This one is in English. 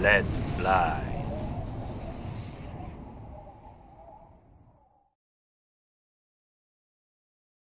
Let fly.